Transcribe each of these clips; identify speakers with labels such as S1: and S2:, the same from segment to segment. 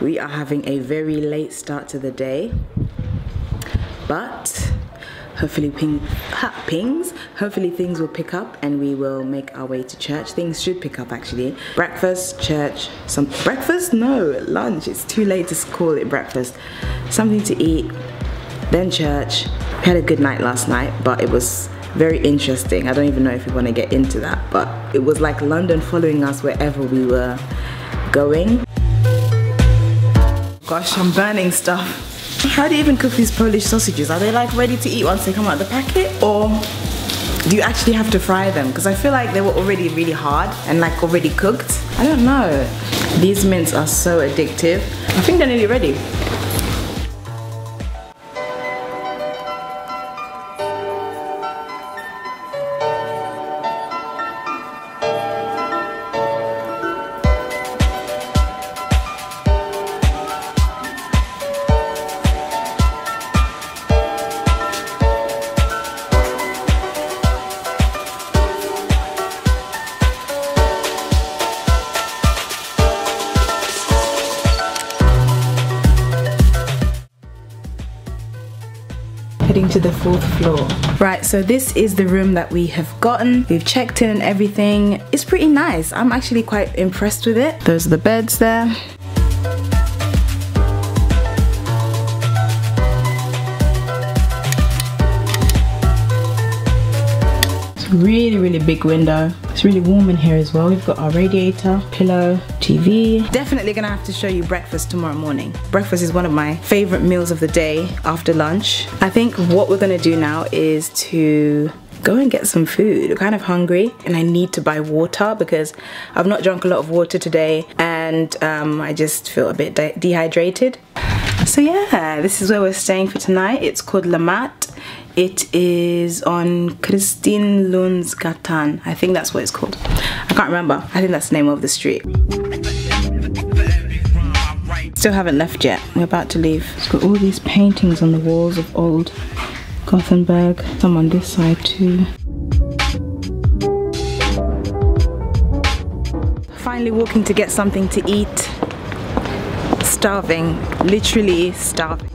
S1: We are having a very late start to the day, but hopefully ping, ha, pings, hopefully things will pick up and we will make our way to church. Things should pick up actually. Breakfast, church, some breakfast? No, lunch. It's too late to call it breakfast. Something to eat, then church. We had a good night last night, but it was very interesting. I don't even know if we want to get into that, but it was like London following us wherever we were going. Gosh, I'm burning stuff. How do you even cook these Polish sausages? Are they like ready to eat once they come out of the packet? Or do you actually have to fry them? Because I feel like they were already really hard and like already cooked. I don't know. These mints are so addictive. I think they're nearly ready. Heading to the fourth floor. Right, so this is the room that we have gotten. We've checked in and everything. It's pretty nice. I'm actually quite impressed with it. Those are the beds there. Really really big window. It's really warm in here as well. We've got our radiator pillow tv definitely gonna have to show you breakfast tomorrow morning. Breakfast is one of my favorite meals of the day after lunch. I think what we're gonna do now is to go and get some food. I'm kind of hungry and I need to buy water because I've not drunk a lot of water today and um, I just feel a bit de dehydrated. So yeah this is where we're staying for tonight. It's called Lamat it is on Kristinelundsgatan. I think that's what it's called. I can't remember. I think that's the name of the street. Still haven't left yet. We're about to leave. It's got all these paintings on the walls of old Gothenburg. Some on this side too. Finally walking to get something to eat. Starving. Literally starving.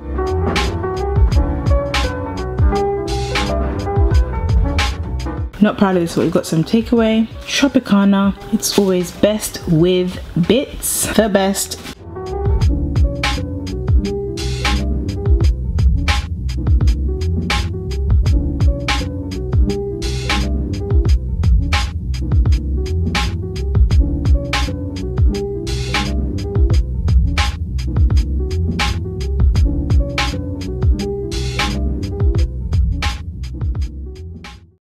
S1: Not proud of this, but we've got some takeaway. Tropicana. It's always best with bits. The best.